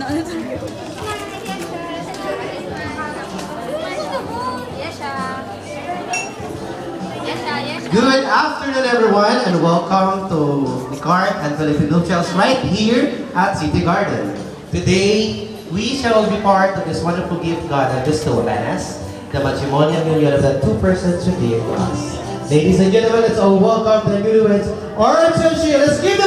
Good afternoon, everyone, and welcome to the and Filipino Chels right here at City Garden. Today, we shall be part of this wonderful gift God has bestowed on us, the matrimonial union of the two persons who gave us. Ladies and gentlemen, let's all welcome the newlyweds, Orange and Sheila. Let's give.